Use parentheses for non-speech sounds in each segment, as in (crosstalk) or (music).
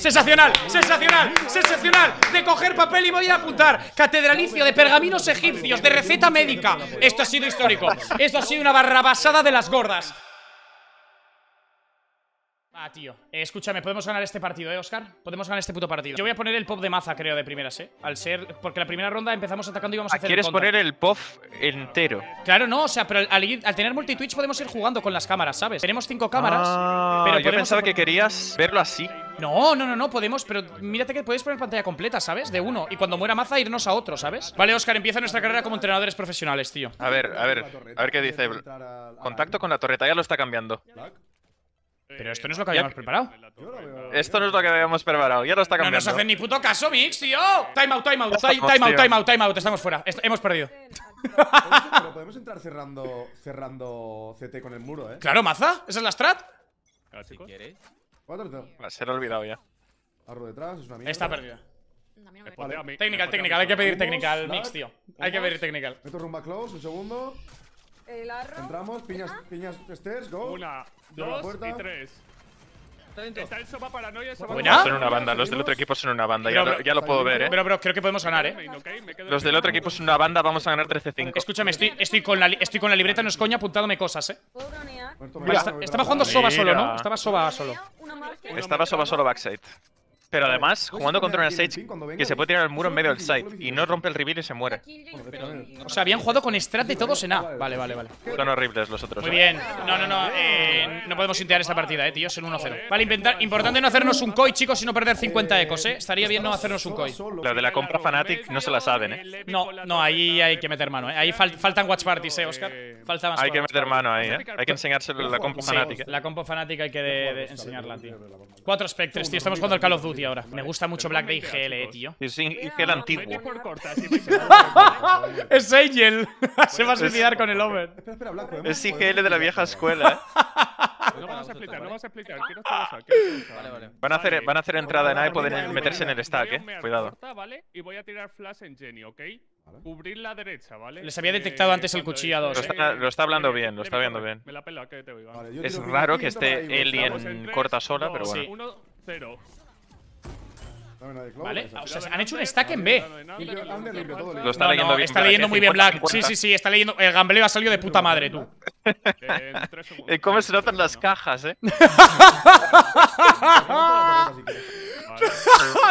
Sensacional, sensacional, sensacional. De coger papel y voy a apuntar. Catedralicio de pergaminos egipcios De receta médica. Esto ha sido histórico. Esto ha sido una barrabasada de las gordas Ah, tío. Eh, escúchame, podemos ganar este partido, ¿eh, Oscar? Podemos ganar este puto partido. Yo voy a poner el pop de maza, creo, de primeras, ¿eh? Al ser... Porque la primera ronda empezamos atacando y vamos a Ah, hacer ¿Quieres el poner el POF entero? Claro, no, o sea, pero al, ir- al tener multitwitch podemos ir jugando con las cámaras, ¿sabes? Tenemos cinco cámaras, Ah, pero yo pensaba que querías verlo así. No, no, no, no, podemos, pero mírate que puedes poner pantalla completa, ¿sabes? De uno. Y cuando muera maza, irnos a otro, ¿sabes? Vale, Oscar, empieza nuestra carrera como entrenadores profesionales, tío. A ver, a ver, a ver qué dice. Contacto con la torreta, ya lo está cambiando. Pero esto no es lo que habíamos preparado. Esto no es lo que habíamos preparado, ya lo está No cambiando. nos hacen ni puto caso, Mix, tío. Time out, time out, time, estamos, time out, time out, time out. Estamos fuera. Est- hemos perdido. Pero podemos entrar cerrando, cerrando CT con el muro, ¿eh? Claro, maza. ¿Esa es la strat? Si quieres. Se lo he olvidado ya. Arro detrás, es una mierda. Está perdida. No Vale. Technical, technical. Hay que pedir technical. Mix, tío. Hay que pedir technical. Meto rumba close, un segundo. El arro. Entramos, piñas, piñas stairs, go. Una, dos y tres. Está el sopa paranoia, sopa Buena. Son una banda, los del otro equipo son una banda, ya lo, ya lo puedo ver, eh. Pero, bro, creo que podemos ganar, eh. Los del otro equipo son una banda, vamos a ganar 13-5. Escúchame, estoy, estoy, con la, estoy con la libreta, no es coña, apuntándome cosas, eh. Mira, estaba jugando Soba solo, ¿no? Estaba Soba solo. Estaba solo solo backside. Pero además, jugando contra una Sage que se puede tirar al muro en medio del side y no rompe el reveal y se muere. O sea, habían jugado con strat de todos en A. Vale, vale, vale. Son horribles los otros. Muy eh. bien. No, no, no. eh, no podemos intear esta partida, eh, tío. Es el 1-0. Vale, inventar, importante no hacernos un koi, chicos, y no perder 50 ecos, eh. Estaría bien no hacernos un koi. Lo de la compra Fnatic no se la saben, eh. No, no, ahí hay que meter mano, eh. Ahí fal- faltan watch parties, eh, Oscar. Falta más Hay que meter mano ahí, eh. Hay que enseñárselo a la compa Sí, fanática. la compo fanática hay que de- de enseñarla, tío. Cuatro Spectres, tío. Estamos jugando al Call of Duty tío, ahora. Me gusta mucho Black Day GL, eh, tío. Es IGL antiguo. Eh. es Angel. (laughs) Se va a suicidar con el over. Es IGL de la vieja escuela, (laughs) eh. No vamos a explicar, no vamos a explicar. Quiero Vale, vale. Van a hacer, van a hacer entrada en A y pueden meterse en el stack, eh. Cuidado. Y voy a tirar flash en Jenny, ¿ok? Cubrir la derecha, ¿vale? Les había eh, detectado eh, antes el cuchillo a dos. Lo está, lo está hablando bien, lo está viendo bien. Me la pela, que te oigo. Vale, es raro que esté Eli en corta sola, pero bueno. Sí. 1-0. Vale, esa. o sea, han hecho un stack en B. Lo está No, leyendo no, bien. está Black, leyendo muy bien 50, Black. Sí, 50. sí, sí, está leyendo. El gambleo ha salido de puta madre, tú. (laughs) Eh, ¿Cómo se notan las cajas, eh? (laughs)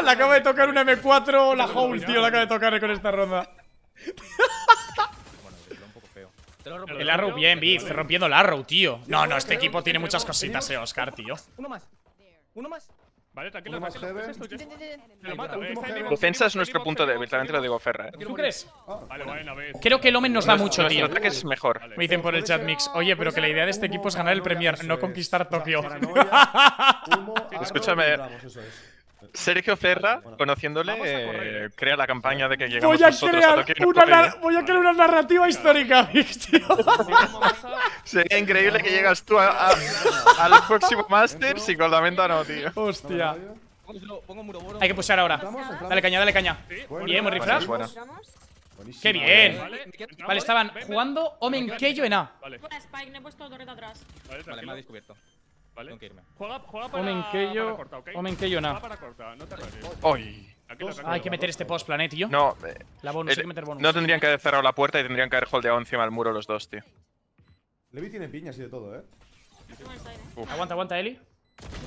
Le acaba de tocar un M4 la Howl, tío. Le acaba de tocar con esta ronda. (laughs) El Arrow, bien, Beef. Rompiendo el Arrow, tío. No, no, este equipo tiene muchas cositas, eh, Oscar, tío. Uno más. Uno más. Vale, Defensa es nuestro punto débil, también te lo digo, Ferra, eh. ¿Tú crees? Vale, buena vez. Creo que el Omen nos da mucho, tío. ataque es mejor. Me dicen por el chat mix. Oye, pero que la idea de este equipo es ganar el Premier, no conquistar Tokio. Escúchame. Sergio Ferra, conociéndole, a eh, crea la campaña de que llegamos Voy a nosotros a crear Tokio y no una, voy a crear una narrativa histórica, (laughs) tío. Sería increíble que llegas tú a- a- al próximo Masters y con la venta no, tío. Hostia. Hay que pushar ahora. Dale caña, dale caña. Bien, muy rifla. Buena. ¿Entramos? Buenísima, Qué bien. Vale, Vale, estaban jugando Omen Keio en A. Vale, Spike, me he puesto torreta atrás. vale, me ha descubierto. Vale. Tengo que irme. Juega, juega para, Omen. Omen Juega A. para corta, no te rayes. Uy. Tranquilo, Ah, tranquilo. hay que meter este post planet, tío. No, eh, La bonus, hay eh, que meter bonus. no tendrían que haber cerrado la puerta y tendrían que haber holdeado encima del muro los dos, tío. Levi tiene piñas y de todo, eh. Aguanta, aguanta, Eli.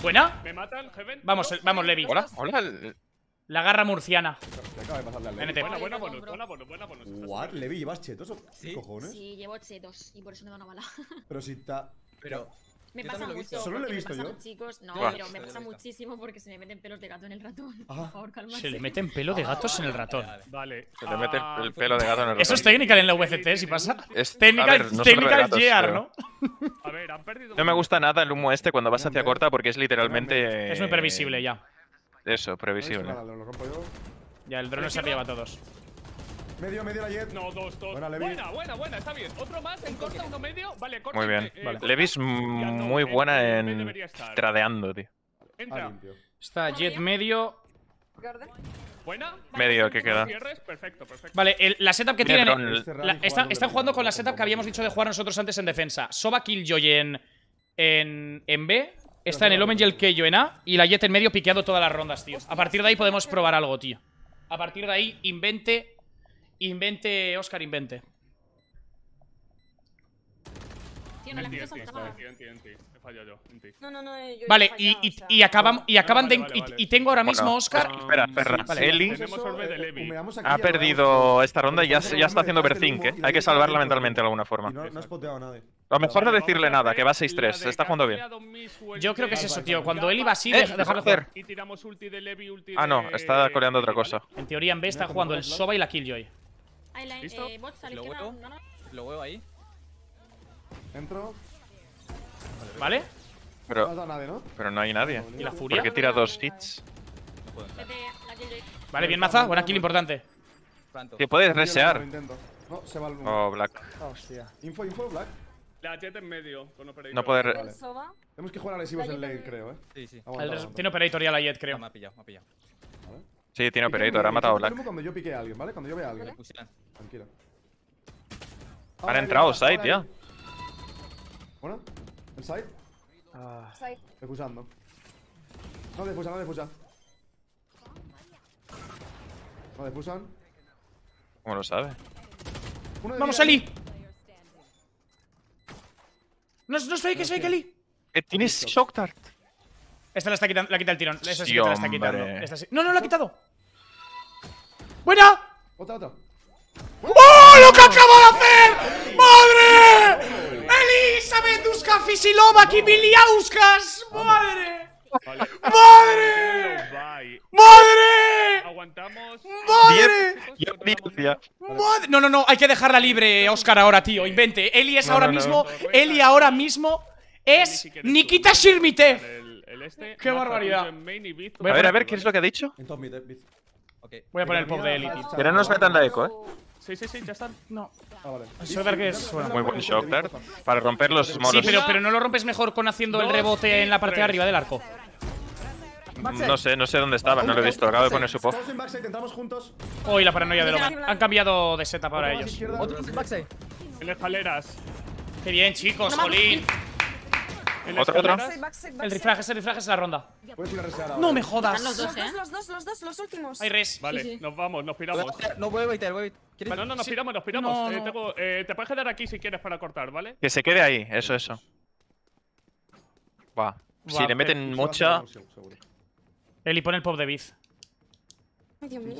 Buena. Me matan, Heaven. Vamos, vamos, Levi. Hola, hola. el- La garra murciana. Te acaba de pasarle al Levi. NT. Buena, buena bonus, buena bonus, buena bonus. What? Levi, ¿llevas chetos o qué cojones? Sí, llevo chetos y por eso me da una bala. Pero si está. Pero. Me Yo pasa mucho. Solo lo he visto yo. chicos. No, pero me pasa muchísimo porque se me meten pelos de gato en el ratón. (laughs) Ah. Por favor, calma. Se le meten pelo de gatos en el ratón. Vale. Se le mete ah, el, el pelo de gato en el Eso es ratón. technical en la VCT, si pasa. Es- a Technical, ver, (laughs) no. A ver, han perdido. No me gusta nada el humo este cuando vas hacia corta porque es literalmente. Es muy previsible ya. Eso, No he previsible. Ya, el drone se lleva a todos. Medio, medio la jet. No, dos, dos. Buena, Levi. Buena, buena, buena, está bien. Otro más en corta, uno medio. Vale, corta. Muy bien. eh, Vale. corta. Levi es Ya no, muy en- buena en tradeando, tío. Ah, Entra. limpio. Está Jet medio. Buena. Medio que queda. Perfecto, perfecto. Vale, el- la setup que tienen. Este la- está- están jugando con la setup que habíamos dicho de jugar nosotros antes en defensa. Soba Killjoy en, en, en B. está en el Omen y el Keio en A y la Jet en medio piqueado todas las rondas, tío. A partir de ahí podemos probar algo, tío. A partir de ahí, invente. Invente, Oscar, invente. No la En ti, gente en ti, saltaba. en ti, en ti, en ti. He fallado yo, en ti. No, no, no. eh, yo Vale, he y, fallado, y, o sea. y acaban, y acaban de. vale, vale, y- tengo ahora mismo, Bueno, Oscar. Espera, espera. Vale. Eli humeamos aquí ha perdido esta ronda y ya, ya está haciendo overthink, ¿eh? Hay que salvarla mentalmente de alguna forma. no, has a nadie. Lo mejor no decirle nada, que va hacer 6-3, la se está jugando bien. Yo creo que es eso, tío. Cuando él iba así, Eh, deja- dejarlo ulti Ah, no, está coreando otra cosa. En teoría, en B está jugando el Soba y la Killjoy. Eyeline, ¿Listo? eh, bots a la Lo izquierda. huevo. No, no. Lo veo ahí. Entro. ¿Vale? Pero, nadie, ¿no? pero no hay nadie. ¿Y la ¿Por furia? qué tira dos hits? No puedo entrar. Vete, la Killjoy. Vale, bien, maza. Buena kill importante. Que puedes resear. No, se va el. Oh, Black. Hostia. Info, info, Black. La jet en medio, con operator. No puede re- El soba. Tenemos que jugar agresivos en lane, creo, eh. Sí, sí. Aguanta, El- aguanta. Tiene operator ya la Jet, Ah, creo. Me ha pillado, me ha pillado. Sí, tiene operator, ha matado a Black. Cuando yo pique a alguien, ¿vale? Cuando yo vea a alguien. Fusilan. Tranquilo. Han entrado side ya. Bueno, el side. Side. Defusando. No defusan, no defusan. No defusan. ¿Cómo lo sabe? ¡Vamos. Eli! No es, no es fake, es fake, Eli. Eh, ¿Tienes Shock Dart? Esta la, está quitando, la quita el tirón. Esa sí Sí, que te la está quitando. Esta sí- No, no, la ha quitado. ¡Buena! Otra, otra. ¡Oh, lo que acabo de hacer! ¡Madre! ¡Elizabeth Uskafisilova Kimiliauskas! ¡Madre! Vale. ¡Madre! Bye. ¡Madre! Aguantamos. ¡Madre! ¡Madre! No, no, no, hay que dejarla libre, Oscar, ahora, tío. Invente. Eli es ahora mismo. Eli ahora mismo es Nikita Shirmitev. El, este. Qué barbaridad. A ver, a ver, ¿qué es lo que ha dicho? Eh. Voy a poner el pop de Eli, Mira, tío. Fast Que no nos metan la eco, eh. Sí, sí, sí, ya están. No. Ah, vale. Que es- bueno. Muy buen Shock Dart. Para romper los Sí, monos. pero, pero no lo rompes mejor con haciendo el rebote en la parte de arriba del arco. No sé, no sé dónde estaba, no lo he visto. Acabo de poner su pop. Hoy la paranoia del Omen. Han cambiado de setup para ellos. Otro backside. En escaleras. Qué bien, chicos, No, jolín. Backside, backside, El rifraje, ese rifraje es la ronda. Puedes ir a resear ahora. No me jodas. Los dos, Los eh. dos, los dos, los dos, los últimos. Hay res. Vale, Sí, sí. nos vamos, nos piramos. No voy a evitar, voy a. No, no, nos Sí. piramos, nos piramos. No, Eh, no. tengo- eh, te puedes quedar aquí si quieres para cortar, ¿vale? Que se quede ahí, eso, eso. Va. Si Va, le meten mucha. Eli pone el pop de Biz. Ay, Dios mío.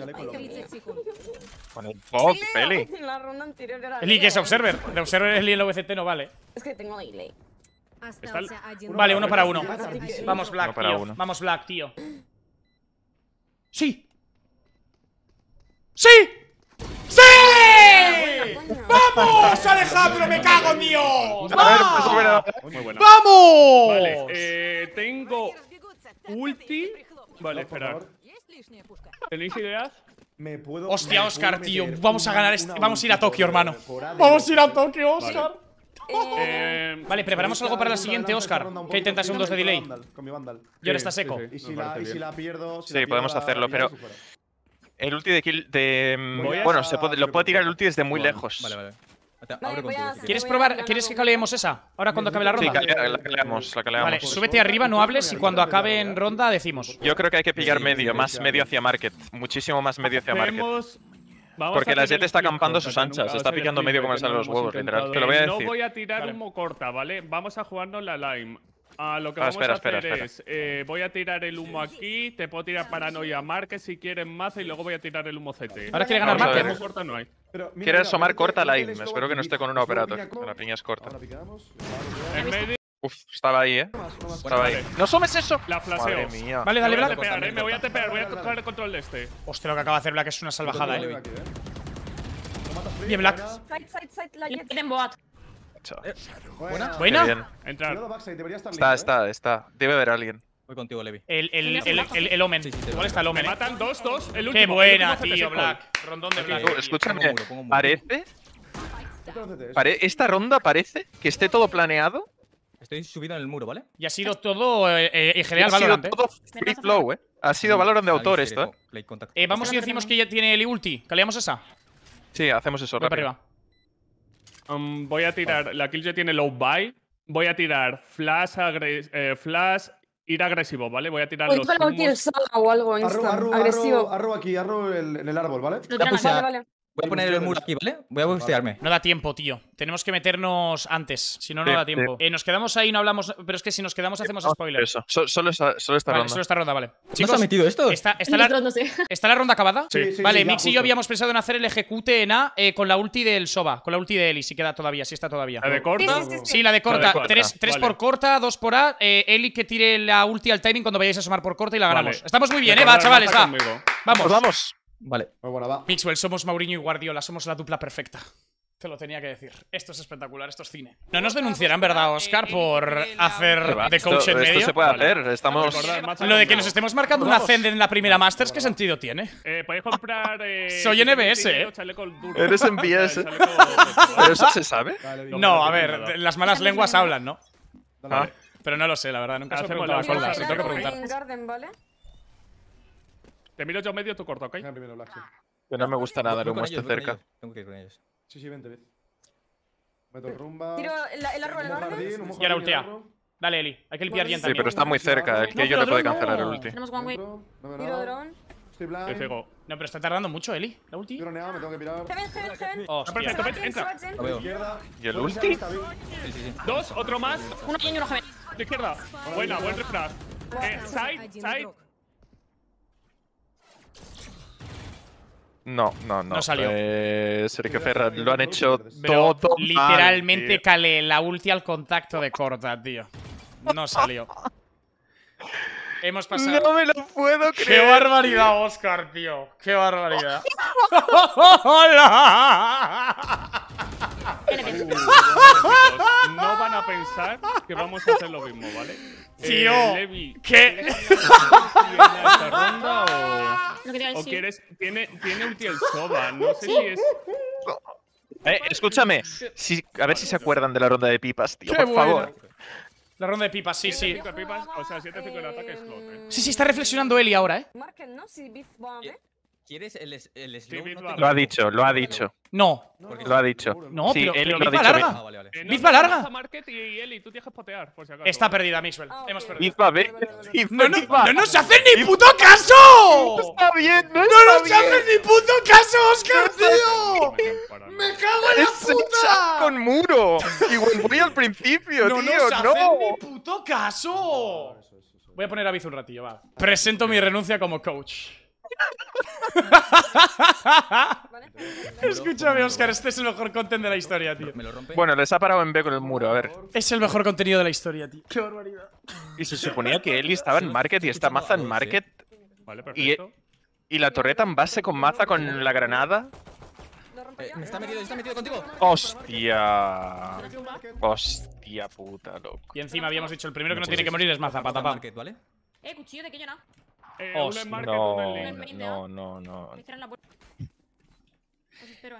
Con el pop, la era. Eli, que es Observer. De Observer Eli en el OVCT no vale. Es que tengo delay. Está el- Vale, uno para uno. Vamos, Black, Uno para tío. uno. Vamos, Black, tío. ¡Sí! ¡Sí! ¡Sí! ¡Vamos, Alejandro! ¡Me cago en Dios! Pues, espera. Muy buena. ¡Vamos! Vale, eh, tengo ulti. Vale, favor. ¿Tenéis ideas? Me puedo. Hostia, me Oscar, puedo tío. Vamos a ganar. este- Vamos a ir a Tokio, hermano. Vamos a ir a Tokio, Oscar. Eh, Vale, preparamos algo para la siguiente, Oscar. Que hay 30 segundos de delay. Con mi Vandal. Y ahora está Sí, seco. sí, sí. Y si, la, parece y si bien. la pierdo. si Sí, la pierdo, podemos la hacerlo, pero-. El ulti de kill de. a- Bueno, se puede, lo puede tirar el ulti desde muy Vale, lejos. Vale, vale. Contigo. ¿Quieres probar? ¿Quieres que caleemos esa? Ahora cuando acabe la Sí, ronda. cale- la caleamos, la caleamos. Vale, súbete arriba, no hables y cuando acabe en ronda decimos. Yo creo que hay que pillar Sí, medio, sí, más sí, medio sí. hacia market. Muchísimo más medio hacia market. Vamos Porque a la Jet está acampando sus anchas, está picando medio no los huevos, literal. Te lo voy a decir. No voy a tirar Vale. humo corta, ¿vale? Vamos a jugarnos la lime. Ah, lo que Ah, vamos espera, a hacer espera. es, eh, voy a tirar el humo aquí, te puedo tirar paranoia market si quieres mazo y luego voy a tirar el humo CT. Ahora quiere ganar ver. Humo corta no hay. Pero, mira, Quiere mira, asomar corta line. slow Espero que no esté con un slow operator. piña como- La piña es corta. En medio, Uf, estaba ahí, eh. Estaba ahí. ¡No sumes eso! la flaseo. Madre mía. Vale, dale, me voy a Black. tepear, eh, me voy a tepear, voy a coger el control de este. Hostia, lo que acaba de hacer Black es una salvajada, eh. eh. Bien, Black. buena. Side, side, side, la jet. En boat. Chaval. Buena. Buena. bien. Entrar. Estar Está, libre, está, está. Debe haber alguien. Voy contigo, Levi. El, el, el, el, el Omen. Vale. está el Me Omen, eh. matan dos, dos. El último. Qué el buena, tío. Black. Rondón de Black. Escúchame, Pongo muro, pongo muro. parece, ¿eh? Pare- esta ronda parece que esté todo planeado Estoy subido en el muro, ¿vale? Y ha sido todo eh, eh, en general ha sido Valorant, eh. todo free flow, eh. Ha sido Valorant de autor esto, eh. dejo. Play contact. Eh, Vamos y decimos que ya tiene el ulti. ¿Caleamos esa? Sí, hacemos eso Voy para rápido. arriba. Um, voy a tirar. La kill ya tiene low buy. Voy a tirar flash, agres- eh, flash, ir agresivo, ¿vale? Voy a tirar Voy los ulti del humos. Sala o algo Arro, insta. arro, Agresivo. arro, arro aquí, arro el- en el árbol, ¿vale? Lo a- Vale, vale. Voy a poner el muro aquí, ¿vale? Voy a bustearme. No da tiempo, tío. Tenemos que meternos antes. Si no, no Sí, da tiempo. Eh, nos quedamos ahí, no hablamos. Pero es que si nos quedamos, hacemos spoiler. Eso. So- solo esta, solo esta Vale, ronda. solo esta ronda, vale. ¿No se Chicos, ha metido esto? ¿está, está, la, Nosotros no sé. ¿está la ronda acabada? Sí, sí, vale, sí, ya, Mix y yo habíamos pensado en hacer el ejecute en A eh, con la ulti del Soba. Con la ulti de Eli, si queda todavía, si está todavía. ¿La de corta? Sí, sí, sí, sí. Sí, la de corta. corta, tres tres vale. por corta, dos por A. Eh, Eli que tire la ulti al timing cuando vayáis a sumar por corta y la ganamos. Vale. Estamos muy bien, eh. Va, chavales, va. Vamos. Pues vamos. Vale. Muy buena, va. Mixwell, somos Mauriño y Guardiola, somos la dupla perfecta. Te lo tenía que decir. Esto es espectacular, esto es cine. No nos denunciarán, ¿verdad, Oscar, por hacer de coach esto, en esto medio? se puede hacer. Estamos. Lo de que nos estemos marcando una Ascendant en la primera Masters, ¿qué sentido tiene? Eh, podéis comprar. Eh, Soy NBS, eh. Eres NBS. (laughs) ¿Pero eso se sabe? No, a ver, las malas lenguas hablan, ¿no? Ah. Pero no lo sé, la verdad. Nunca se lo he Hacemos preguntado a la Colda, cosa, se sí, tengo que tengo que preguntar. Te miro yo medio, tú corto, ¿ok? Venga, primero, Black, sí. Que no me gusta nada, el humo con cerca. ellos. Tengo que ir con ellos. Sí, sí, vente, vente. Meto rumba. Tiro el, el árbol jardín, humo Y ahora ultea. Dale, Eli. Hay que limpiar bien Sí, también. pero está muy cerca. El que yo no pero puede cancelar el ulti. Tenemos one way. Tiro drone. Estoy blind. cego. No, pero está tardando mucho, Eli. La ulti. Estoy droneado, me tengo que pirar. Heaven, heaven, heaven. Hostia. perfecto, entra. ¿Y el ulti? está. Sí, sí, sí. Dos, otro más. Uno pequeño y uno joven. De izquierda. Buena, buen refresh. Eh, side, side. No, no, no. No salió. Eh, Sergio Ferra, lo han hecho Pero todo mal, literalmente tío. calé la ulti al contacto de corta, tío. No salió. (laughs) Hemos pasado. No me lo puedo ¡Qué creer. barbaridad, Oscar, tío! ¡Qué barbaridad! (laughs) ¡Hola! (laughs) No van a pensar que vamos a hacer lo mismo, ¿vale? Tío, Eh, Levi, ¿qué? ¿quieres esta ronda o, quieres tiene tiene ulti el Soba? No sé si es Eh, escúchame. Si, a ver si se acuerdan de la ronda de pipas, tío. Qué por favor. La ronda de pipas, sí, sí. Cinco pipas, o sea, 7-5 en ataque slot, eh. Sí, sí, está reflexionando Eli ahora, ¿eh? ¿No? ¿Quieres el, el slow? Beat No te- Lo ha dicho, lo ha dicho. No. No, Lo ha dicho. No, Sí, pero, pero lo dicho larga. Ah, vale, vale. Eh, no, no, larga. y Eli, tú tienes que potear, por si acaso. Está perdida, Mixwell. Ah, Hemos perdido. Bizpa, ve. No, no, no nos hacen ni puto caso. Está bien, no ¡No nos bien. hacen ni puto caso, Oscar, tío! ¡Me cago en la puta! con muro. Igual voy al principio, ¡No tío. nos hacen No. ni puto caso! Voy a poner a Biz un ratillo, va. Presento mi renuncia como coach. Escúchame, Oscar, este es el mejor content de la historia, tío. ¿Me lo rompe? Bueno, les ha parado en B con el muro, a ver. Es el mejor contenido de la historia, tío. ¡Qué barbaridad! Y se suponía que Eli estaba en Market y está Maza en Market. Vale, Y, perfecto. y la torreta en base con Maza con la granada. Rompo Eh, me está metido, está metido contigo. Hostia. Hostia puta, loco. Y encima habíamos dicho, el primero que no tiene que morir es Maza, patapam. market, ¿vale? Eh, cuchillo de que yo no. Eh, uno No, no, no, eh.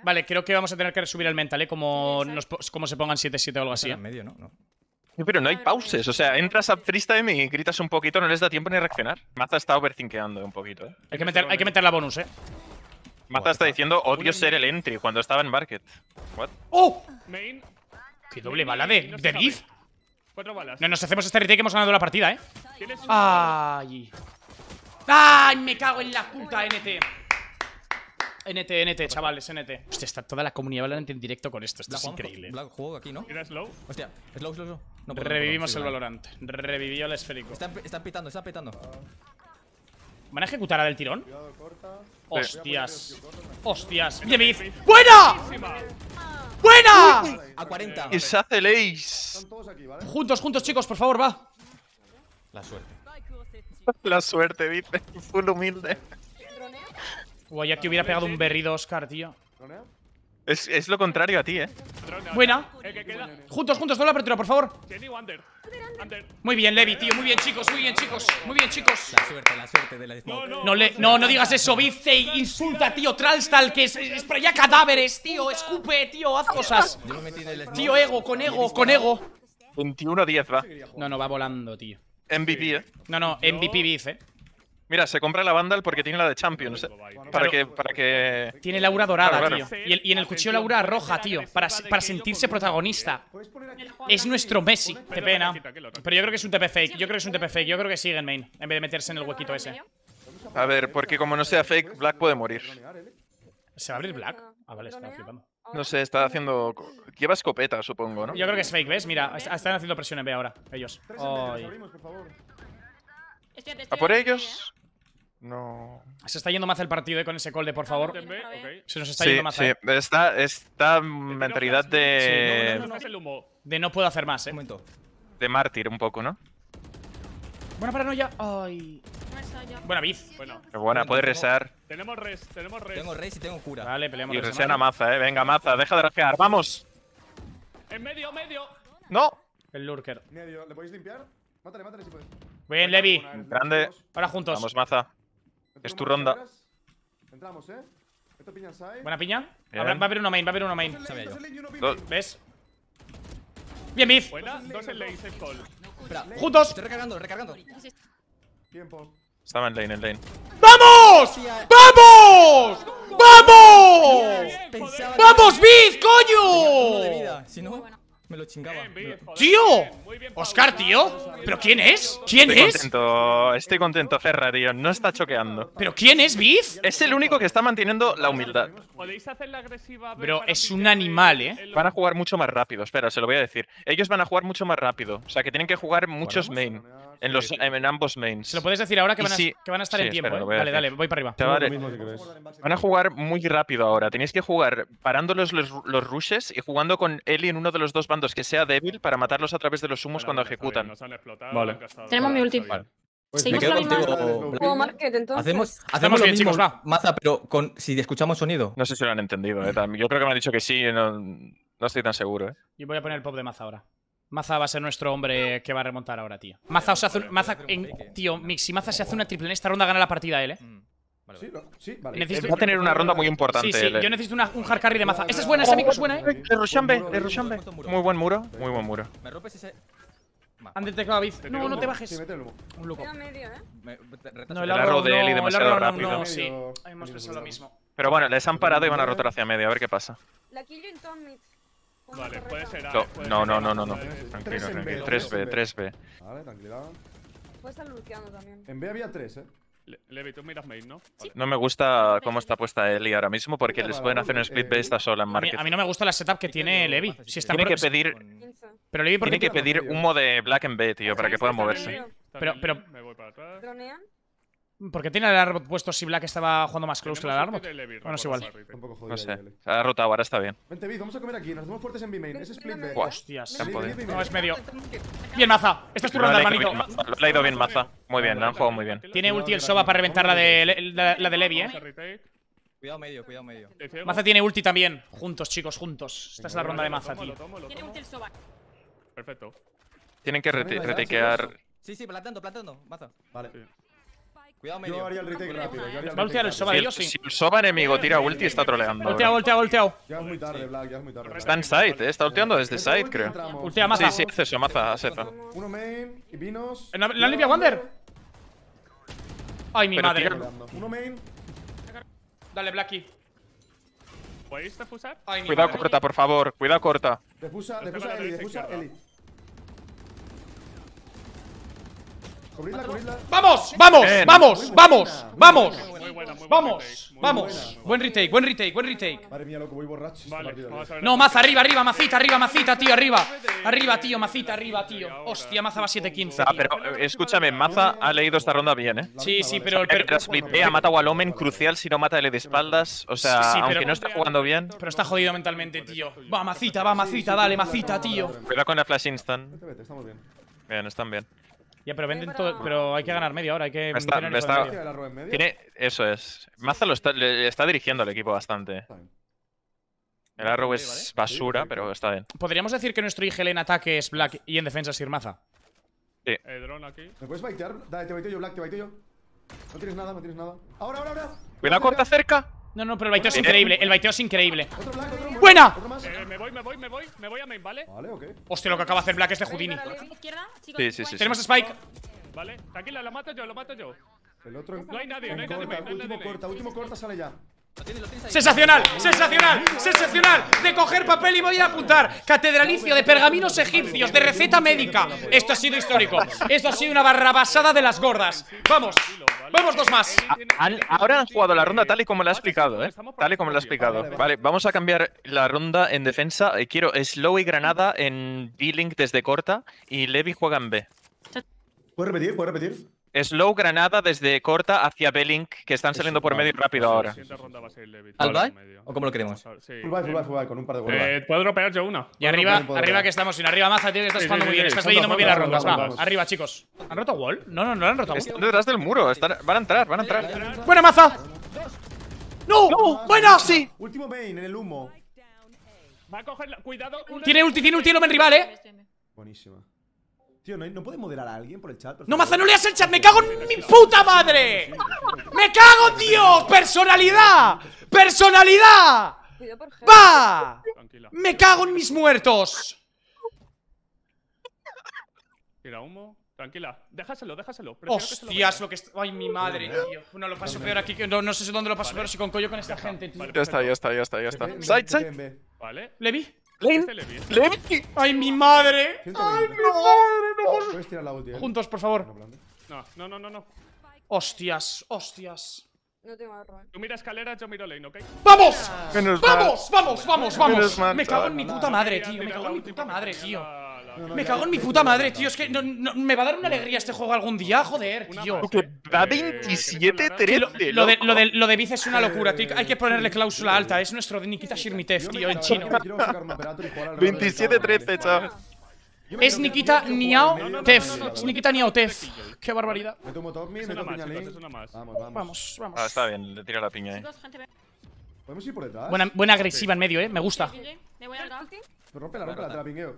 Vale, creo que vamos a tener que subir el mental, ¿eh? Como, nos como se pongan 7-7 o algo así, Está en medio, ¿no? No. Sí, Pero no hay pauses, o sea, entras a freestyle y gritas un poquito, no les da tiempo ni a reaccionar. Maza está overthinkeando un poquito, eh. Hay que meter, hay que meter la bonus, ¿eh? Maza está diciendo odio ser el entry cuando estaba en Market. What? ¡Oh! Main. ¡Qué doble bala de, de! Cuatro balas. No nos hacemos este retake que hemos ganado la partida, ¿eh? ¿Tienes ¡Ay! ¡Ay! Me cago en la puta, NT. NT, NT, chavales, NT. Hostia, está toda la comunidad Valorant en directo con esto. Esto es increíble. Black, juego aquí, ¿no? ¿Tienes slow? Hostia, slow, slow, slow. No Revivimos el. Valorant. Revivió el esférico. Están, están pitando, están pitando. ¿Van a ejecutar a del tirón? Hostias. Hostias. ¡Bien! ¡Buena! ¡Buena! A 40. Y se hace el ace. Están todos aquí, ¿vale? Juntos, juntos, chicos, por favor, va. La suerte. (laughs) La suerte, dice. Full humilde. Guay, ya que hubiera pegado un berrido Oscar, tío. Es, es lo contrario a ti, eh. Buena. Juntos, juntos, doble apertura, por favor. Muy bien, Levi, tío. Muy bien, chicos. Muy bien, chicos. Muy bien, chicos. La suerte, la suerte de la No, smoke. no. No, le, no, no digas eso, Vice. Insulta, tío. Tralstal, que es, es para allá cadáveres, tío. Escupe, tío. Haz cosas. Tío, ego, con ego, con ego. 21-10 va. No, no, va volando, tío. MVP, eh. No, no, MVP Vice, eh. Mira, se compra la Vandal porque tiene la de Champions. eh, Para que, para que. Tiene la aura dorada, Claro, tío. Y, el- y en el cuchillo la aura roja, tío. Para, para sentirse protagonista. Es nuestro Messi. Qué Pero pena. Pero yo creo que es un TP fake. Yo creo que es un TP fake. Yo creo que sigue en main. En vez de meterse en el huequito ese. A ver, porque como no sea fake, Black puede morir. ¿Se va a abrir Black? Ah, vale, estaba flipando. No sé, está haciendo. Lleva escopeta, supongo, ¿no? Yo creo que es fake, ¿ves? Mira, est- están haciendo presión en B ahora. Ellos. Abrimos, por favor. ¿A por ellos? No. Se está yendo más el partido, eh, con ese call de por favor. Se nos está Sí, yendo más. sí. eh. Está, está mentalidad de. No, no, no, no, el humo. De no puedo hacer más, Un eh. momento. de mártir un poco, ¿no? Buena paranoia. Ay. Buena biz. Bueno, buena, puede resear. tenemos res, tenemos res. Tengo race y tengo cura. Vale, peleamos. Y resean a. Maza, eh. Venga, Maza, deja de rajear. ¡Vamos! En medio, medio. ¡No! El lurker. Medio, ¿le podéis limpiar? Mátale, mátale si puedes. Bien, Levi. Grande. Ahora juntos. Vamos, Maza. Es tu ronda. Entramos, ¿eh? Esto piña side. Buena piña. Bien. Va a haber uno main, va a haber uno main. ¿Ves? Bien, biz. Buena, dos en lane, safe call. Espera. Juntos. Estoy recargando, recargando. Tiempo. Estaba en lane, en lane. ¡Vamos! ¡Vamos! ¡Vamos! ¡Vamos, biz, uno de coño! vida. Si no, me lo chingaba. Bien, bien, joder, ¡Tío! muy bien, Oscar, tío. ¿Pero quién es? ¿Quién Estoy es? contento, estoy contento, Ferra, tío. No está choqueando. ¿Pero quién es, biz? Es el único que está manteniendo la humildad. ¿Podéis hacer la agresiva? Bro, es un animal, ¿eh? Van a jugar mucho más rápido, espera, se lo voy a decir. Ellos van a jugar mucho más rápido. O sea, que tienen que jugar muchos main. En, los, en ambos mains. Se lo puedes decir ahora que van a, sí- que van a estar sí, en tiempo, espera, eh. lo Dale, voy para arriba. Chavales, van a jugar muy rápido ahora. Tenéis que jugar parándolos los, los rushes y jugando con Eli en uno de los dos bandos que sea débil para matarlos a través de los humos cuando bien, ejecutan. nos han explotado, Vale. han. Tenemos mi ulti. Pues Seguimos Me quedo misma- contigo. Juego market, entonces. Hacemos, hacemos lo bien, mismo, chicos, va. Maza, pero con, si escuchamos sonido. No sé si lo han entendido, eh. Yo creo que me han dicho que sí, no, no estoy tan seguro, eh. Y voy a poner el pop de Maza ahora. Maza va a ser nuestro hombre que va a remontar ahora, tío. Maza, o sea, hace un- Maza, en- tío, Mix, si Maza se hace una triple en esta ronda, gana la partida él, eh. Mm, vale, Sí, vale. lo- sí, vale. Necesito- Va a tener una ronda muy importante. Sí, sí, él, eh. yo necesito una- un hard carry de Maza. Esta es buena, esa micro es buena, eh. Le Rushambe, le Rushambe. Muy buen muro, muy buen muro. Me rompes ese. Va, Han detectado a Biz. No, no te Sí, bajes. mete el humo. Un loco. Queda medio, ¿eh? me-. No, el arrow de Eli demasiado rápido. no, sí. Hemos pensado lo mismo. Pero bueno, les han parado y van a rotar hacia medio, a ver qué pasa. La killo en top mid. Vale, puede ser A, No, eh, puede no, ser no, no, no. Tranquilo, tranquilo. B, 3B, tres en B. 3B. Vale, tranquilidad. Puede estar lurkeando también. En B había tres, eh. Le- Levi, tú miras main, ¿no? Vale. No me gusta cómo está puesta Eli ahora mismo porque les pueden hacer un split B esta sola en A mí, market. a mí no me gusta la setup que tiene Levi. Si está Tiene que pedir, 15. Pero Levi, ¿por qué tiene que pedir humo de Black en B, tío, para que puedan moverse. Pero- pero- lane, Me voy para atrás. ¿Dronean? ¿Por qué tiene el árbol puesto si Black estaba jugando más close que el árbol? Bueno, es igual. Barry. Un poco jodido. No sé. Se ha rotado, ahora está bien. Vente, Biz, vamos a comer aquí. Nos hacemos fuertes en B main. Es split B. Hostias. No, es medio. Bien, Maza. Esta es tu ronda, hermanito. lo ha leído bien Maza. Muy bien, lo han jugado muy bien. Tiene ulti el Soba para reventar la de, la, la de Levi, eh. Cuidado medio, cuidado medio. Maza tiene ulti también. Juntos, chicos, juntos. Esta es la ronda de Maza, tío. Tiene ulti el soba. Perfecto. Tienen que retakear. Sí, sí, plantando, plantando. Maza. Vale. Cuidado Yo medio. haría el retake rápido. yo haría el Va a ultear el Soba sí. si el Soba enemigo tira ulti, está troleando. Volteado, bro. volteado, volteado. Ya es muy tarde, Black. Ya es muy tarde. Está en side, eh. Está ulteando desde side, creo. Ultea Maza. Sí, sí, haz eso, Maza, haz eso. Uno main y vinos. ¿La la limpia Wander? Ay, mi madre. Uno main. Dale, Blacky. ¿Podéis defusar? Cuidado corta, por favor. Cuidado corta. Defusa, defusa Eli, defusa. Eli. Cubridla, cubridla. ¡Vamos! ¡Vamos! Bien. ¡Vamos! ¡Vamos! ¡Vamos! Muy buena, muy buena retake, ¡Vamos! muy ¡Vamos! buena. Buen retake, buen retake, buen retake. Madre mía, loco, voy borracho. Vale, partido, vamos tío. a ver. No, Maza, arriba, arriba, Macita, arriba, Macita, tío, arriba. Arriba, tío, Macita, arriba, tío. Hostia, Maza va 7-15. Ah, pero eh, escúchame, Maza ha leído esta ronda bien, eh. Sí, sí, pero- Pero, splitea, mata a Walomen, crucial si no mata a L de espaldas. O sea, Sí, aunque no está jugando bien, Pero está jodido mentalmente, tío. Va, Macita, va, Macita, dale, Macita, tío. cuidado con la flash instant. Vete, vete, estamos bien. Bien, están bien. Ya, pero venden todo. Pero hay que ganar medio ahora, hay que. Está- eso está- medio. Tira el arrow en medio. Tiene, eso es. Maza lo está, le está dirigiendo al equipo bastante. Está bien. El arrow es basura, pero está bien. Podríamos decir que nuestro IGL en ataque es Black y en defensa es Sir Maza. El drone aquí. ¿Me puedes baitear? Dale, te baiteo yo, Black, te baiteo yo. No tienes nada, no tienes nada. Ahora, ahora, ahora. Cuidado corta cerca. No, no, pero el baiteo es increíble. El baiteo es increíble. Otro Black, otro. ¡Buena! Otro más. Eh, me voy, me voy, me voy. Me voy a main, ¿vale? Vale, ok. Hostia, lo que acaba de hacer Black es de Houdini. Sí, sí, sí, Tenemos Spike. Vale. Tranquila, lo mato yo, lo mato yo. El otro en, No hay nadie, no hay nadie, último corta, último corta sale ya. Sensacional, sensacional, sensacional De coger papel y voy a apuntar Catedralicio de pergaminos egipcios De receta médica Esto ha sido histórico Esto ha sido una barrabasada de las gordas Vamos, vamos dos más Han- ahora han jugado la ronda tal y como la ha explicado, ¿eh? Tal y como la ha explicado. Vale, vamos a cambiar la ronda en defensa. Eh, Quiero Slow y Granada en B-Link desde corta y Levi juega en B. ¿Puedes repetir? ¿Puedes repetir? Slow Granada desde corta hacia B-Link, que están saliendo por medio y rápido ahora. ¿Al medio. ¿O cómo lo queremos? Full buy, full buy, full buy, con un par de huevos. Eh, ¿Puedo dropear yo una? Y arriba, arriba que estamos sin arriba Maza, tío, que estás jugando muy bien Estás leyendo muy bien las rondas, vamos, va. Arriba, chicos ¿Han roto wall? No, no, no han roto Están detrás del muro, van a entrar, van a entrar. ¡Buena Maza! ¡No! ¡Buena! Sí Último main en el humo. Va a coger. Cuidado. Tiene ulti, tiene ulti el rival, eh Buenísima. Tío, ¿no, ¿no puede moderar a alguien por el chat? por No? Maza, no leas el chat, me cago en mi puta madre ¡Me cago, tío! ¡Personalidad! ¡Personalidad! ¡Va! Tranquila. ¡Me cago en mis muertos! Tira humo. Tranquila. Déjaselo, déjaselo. Prefiero que se lo Hostias, lo que está. Ay, mi madre, tío. No lo paso peor aquí que. No, no sé dónde lo paso peor si con collo con esta gente, tío. Vale, Ya está, ya está, ya está, ya está. Side, side. en B. Vale. ¿Levi? Este Levi. Levi. ¡Ay, mi madre! 120. ¡No! Puedes tirar la ulti, eh. Juntos, por favor. No, no, no, no, no. Hostias, hostias. No tengo eh. Tú mira escaleras, yo miro lane, ¿ok? ¡Vamos! Menos. ¡Vamos! ¡Vamos! ¡Vamos! ¡Vamos! Me cago en mi puta madre, tío. Me cago en mi puta madre, tío. La- la- No, Me cago en mi puta madre, tío. Es que no, no- me va a dar una alegría este juego algún día, joder, tío. Que eh. va Eh, ¿queréis 27-13. Que lo, lo de, lo, de, lo de Biz es una locura, tío. Hay que ponerle cláusula alta. Es nuestro de Nikita Shirmitev, me tío, en chino. yo quiero sacar un operator y jugar al Real Madrid. 27-13, chaval. Me Es Nikita Niao Tef. no, no, no, Es no. Nikita Niao Tef. Qué barbaridad. Chicos, lane. es una más. Vamos, vamos. Vamos, vamos. Ah, está bien, le tira la piña ahí. ¿Podemos ir por detrás? Buena, buena agresiva en medio, eh. Me gusta. Me voy al gas. Pero Rómpela, rómpela, te la pingueo.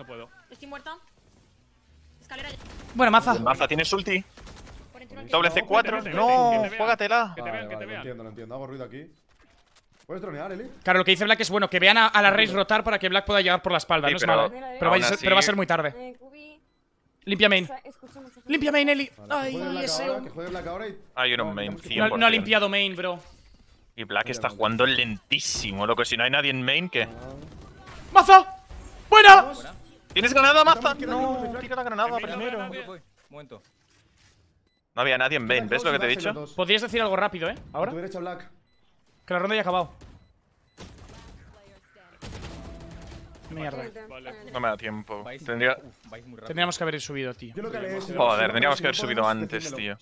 No, no puedo. Estoy muerta. Escalera. Buena maza. Maza, ¿tienes ulti? 41 aquí. Doble Que te C4. vean, que te No, vean. juégatela. Que te vean, que te vean. entiendo, lo entiendo. Hago ruido aquí. ¿Puedes tronear, Eli? Claro, lo que dice Black es bueno, que vean a, a la Race rotar para que Black pueda llegar por la espalda. Sí, no es pero- malo. Pero, va a aún ser, así- pero va a ser muy tarde. Eh. Limpia main. Limpia main, Eli. Ay, ese. Hay uno No, main, tenemos que 100%. No, no ha limpiado main, bro. Y Black está jugando lentísimo, loco. Si no hay nadie en main, ¿qué? ¡Maza! ¡Buena! ¿Tienes granada, Maza? No, tira la granada primero. momento. No había nadie en main, ¿ves lo que te he dicho? Podrías decir algo rápido, ¿eh? Ahora. tu derecha, Black. Que la ronda ya ha acabado. Mierda. No me da tiempo. Tendría... Tendríamos que haber subido, tío. Joder, tendríamos que haber subido antes, tío.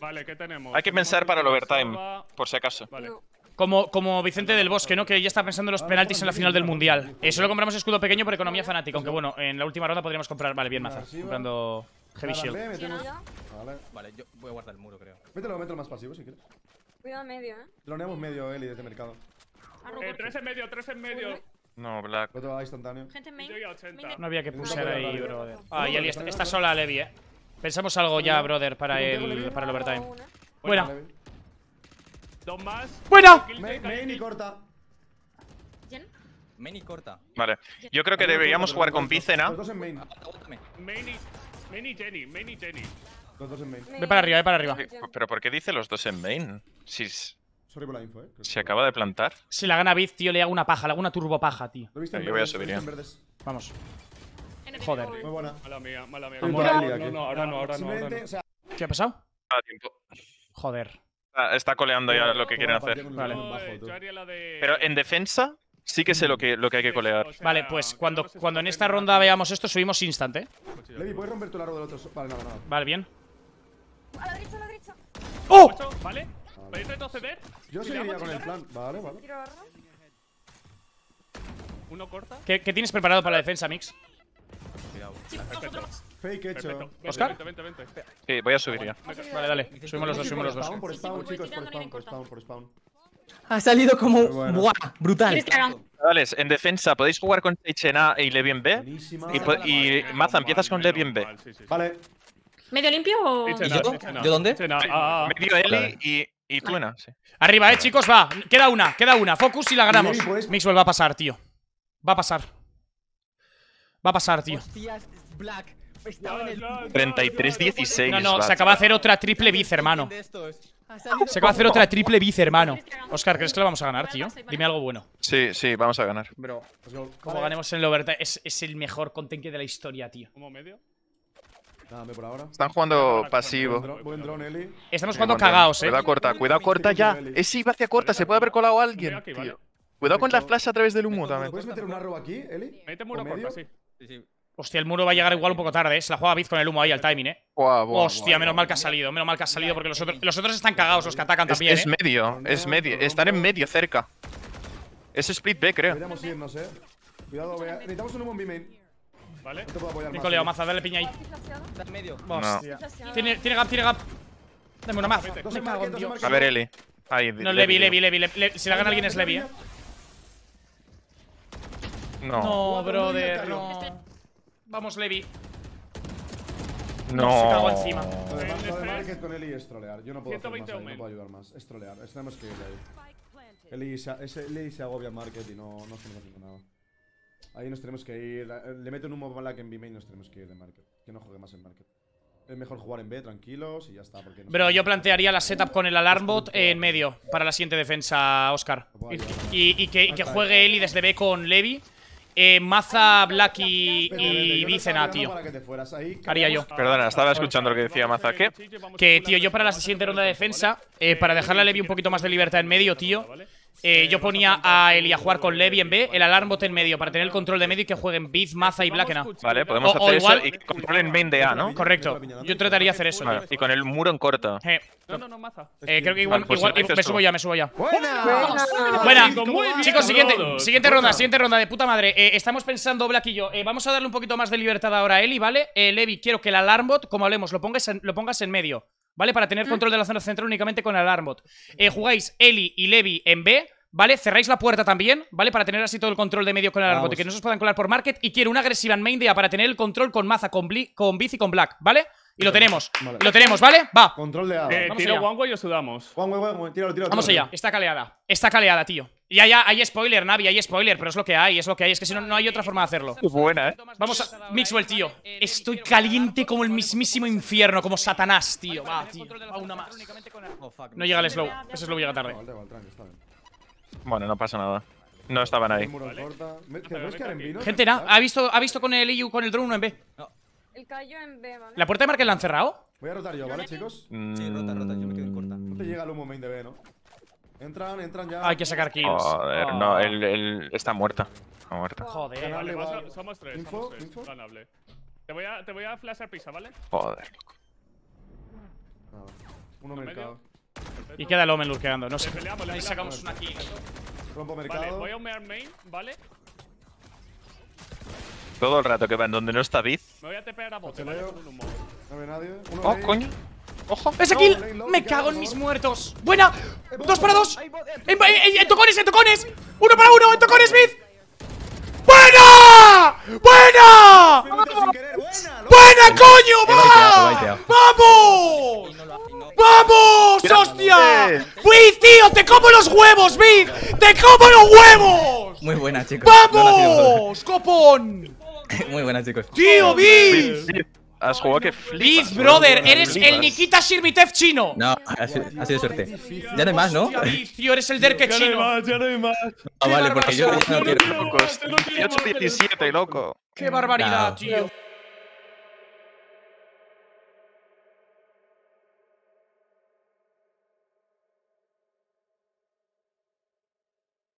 Vale, ¿qué tenemos? Hay que pensar para el overtime, por si acaso. Vale. Como, como Vicente del Bosque, ¿no? Que ya está pensando en los penaltis en la final del Mundial. Eh, solo compramos escudo pequeño por economía fanática. Aunque bueno, en la última ronda podríamos comprar. Vale, bien, Maza. Comprando Heavy Shield. Vale. Vale, yo voy a guardar el muro, creo. Mételo, mételo más pasivo si quieres. Cuidado medio, eh. Troneamos medio, Eli, desde mercado. Arro, Eh, tres en medio, tres en medio. No, Black. Otro va instantáneo. Gente en main. Yo ya 80. No había que puede ahí, brother. Ah, y Ali está, está sola Levi, eh. Pensamos algo ya, brother, para el, para el overtime. Buena. Dos más. ¡Buena! Main, y corta. Jen. Main y corta. Vale. Yo creo que deberíamos jugar con Vicena. Los dos en main. Main y, Main y Jenny, Main y Jenny. Los dos en main. Ve para arriba, ve para arriba. Pero ¿por qué dice los dos en main? Si s- Sorry por la info, eh. se acaba de plantar. Si la gana Biz, tío, le hago una paja, le hago una turbo paja, tío. Lo viste en Yo voy a subir ya. Vamos. Joder. Muy buena. Mala mía, mala mía. No, no, ahora no, ahora no, ¿Qué ha pasado? Tiempo. Joder. Está coleando ya lo que quieren hacer. Vale. volumen No, bajo, tú. yo haría la de... Pero en defensa sí que sé lo que, lo que hay que colear. O sea, Vale, pues cuando, cuando en esta ronda veamos esto, subimos instant, eh. Levi, ¿puedes romper tu largo del otro? Vale, nada, nada. Vale, bien. A la derecha, a la derecha. ¡Oh! ¿Vale? ¿Podéis retroceder? Yo seguiría con el plan. Vale, vale. Uno corta. ¿Qué, qué tienes preparado para la defensa, Mix? Cuidado. Fake hecho. Perfecto. ¿Oscar? Vente, vente, vente. Sí, voy a subir ya. Vale, dale. Subimos los dos, subimos los dos. Spawn por spawn, chicos, por spawn, por spawn, por spawn. Ha salido como. Bueno. ¡Buah! Brutal. Chavales, en defensa podéis jugar con Sage en A y Levi en B. Buenísima. Y, y Maza, empiezas con Levi en B. Mal, sí, sí, sí. Vale. ¿Medio limpio o.? ¿Y yo? ¿Yo dónde? Ah, ah. Medio Eli y, y Tuena, sí. Arriba, eh, chicos, va. Queda una, queda una. Focus y la ganamos. Mixwell va a pasar, tío. Va a pasar. Va a pasar, tío. Hostias, Black. 33-16. No, no, se acaba de hacer otra triple biz, hermano. Se acaba de hacer otra triple biz, hermano. Oscar, ¿crees que lo vamos a ganar, tío? Dime algo bueno. Sí, sí, vamos a ganar. Bro, go. como ganemos en el overtime, es, es el mejor contenque de la historia, tío. Como medio. Dame por ahora. Están jugando pasivo. buen drone, Eli. Estamos jugando cagados, eh. Cuidado corta, cuidado corta ya. Ese iba hacia corta, se puede haber colado a alguien, tío. Cuidado con la flash a través del humo también. ¿Puedes meter un arrow aquí, Eli? Mete muro corta, sí. Sí, sí. Hostia, el muro va a llegar igual un poco tarde, eh. Se la juega Biz con el humo ahí al timing, eh. Buah, buah, Hostia, menos mal que ha salido, menos mal que ha salido porque los otros, los otros están cagados, los que atacan Es, también, es eh. medio, es medio. Están en medio, cerca. Es split B, creo. Deberíamos irnos, eh. Cuidado, vea. Necesitamos un humo en B-main. Vale. No te puedo apoyar más. Nicoleo, maza, dale piña ahí. En medio. Hostia. Tiene, tiene gap, tiene gap. Dame una maza. Me cago en Dios. A ver, Eli. Ahí, No, Levi, Levi, Levi, Levi. Le- Si la gana alguien es Levi, eh. No, No, brother, no. Vamos, Levi. no. se cagó encima. Lo de, En lo de market con Eli es trolear. Yo no puedo hacer más 120 ahí, no puedo ayudar más. Es trolear. Es- Tenemos que ir ahí. Eli se, ese, Eli se agobia en market y no, no estamos haciendo nada. Ahí nos tenemos que ir. Le meten un mob black en B-main y nos tenemos que ir de market. Que no juegue más en market. Es mejor jugar en B, tranquilos y ya está. Porque Bro, yo plantearía la setup con el alarm bot en medio para la siguiente defensa, Oscar. Y, y- y que, y que juegue Eli desde B con Levi. Eh, Maza, Black y, y Vicena, tío. Haría yo. Perdona, estaba escuchando lo que decía Maza. ¿Qué? Que, tío, yo para la siguiente ronda de defensa, eh, para dejarle a Levi un poquito más de libertad en medio, tío, eh, yo ponía a Eli a jugar con Levi en B, el alarm bot en medio, para tener el control de medio y que jueguen Biz, Maza y Black en A. Vale, podemos O- o hacer igual- eso y que controlen main de A, ¿no? Correcto. Yo trataría de hacer eso. Vale, y con el muro en corta. Eh, No, no, no, maza. eh, creo que igual, Vale, pues igual- me subo ya, me subo ya. ¡Buena! Chicos, siguiente, siguiente ronda, siguiente ronda de puta madre. Eh, estamos pensando, Black y yo, eh, vamos a darle un poquito más de libertad ahora a Eli, ¿vale? Eh, Levi, quiero que el alarmbot, como hablemos, lo pongas en, lo pongas en medio, ¿vale? Para tener control de la zona central únicamente con el alarmbot. Eh, jugáis Eli y Levi en B, ¿vale? Cerráis la puerta también, ¿vale? Para tener así todo el control de medio con el alarmbot y que no se os puedan colar por market. Y quiero una agresiva en main de A para tener el control con Maza, con, Bli con Biz y con Black, ¿vale? Y lo tenemos, Vale. y lo tenemos, ¿vale? Va. Control de A. Eh, Vamos tiro allá. one way o sudamos. Juan, Juan, tíralo, tíralo. Vamos allá. Está caleada. Está caleada, tío. Y hay, hay spoiler, Navi, hay spoiler, pero es lo que hay, es lo que hay. Es que si no, no hay otra forma de hacerlo. Buena, ¿eh? Vamos a. Mixwell, tío. Estoy caliente como el mismísimo infierno, como Satanás, tío. Va, tío. Va una más. Oh. No llega el slow. Ese slow llega tarde. Bueno, no pasa nada. No estaban ahí. Gente, na, ¿ha visto, ha visto con el EU, con el drone 1 en B? El callo en B, ¿vale? ¿La puerta de market la han cerrado? Voy a rotar yo, ¿vale, chicos? Sí, rota, rota. Yo me quedo en corta. No te llega el humo main de B, ¿no? Entran, entran ya. Hay que sacar kills. Joder, no, él, él está muerta. Está muerta. Joder. Vale, vas- somos tres, Info, somos tres. info. Ganable. Te voy a, te voy a flashar pisa, ¿vale? Joder. Uno mercado. Y queda el Omen lurkeando, no sé. Le peleamos, le Ahí sacamos una kill. Rompo Vale, mercado. voy a humear main, ¿vale? Todo el rato que van donde no está Biz. Me voy a tepear a bote. No ve nadie. Uno Oh, ahí. coño. Ojo. ¡Esa No, kill! low, ¡Me cago en mis muertos! ¡Buena! ¡Dos para dos! ¡En, en- en tocones, en tocones! ¡Uno para uno! ¡En tocones, Smith! ¡Buena! ¡Buena! Buena, loco. ¡Buena, coño! ¡Va! ¡Vamos! ¡Vamos! ¡Hostia! ¡Wiz, tío! ¡Te como los huevos, Wiz! ¡Te como los huevos! Muy buena, chicos. ¡Vamos! ¡Copón! (laughs) Muy buena, chicos. ¡Tío! Biz, Biz. Has jugado que flipas. Wiz, brother, bro. eres el. Nikita Shirmitev chino. No, ha sido, ha sido suerte. Ya no hay más, ¿no? Hostia, Wiz, tío, eres el Derke Ya no hay chino. más, ya no hay más. Ah, vale, porque yo ya no quiero. Locos. 18-17, loco. ¡Qué barbaridad, tío!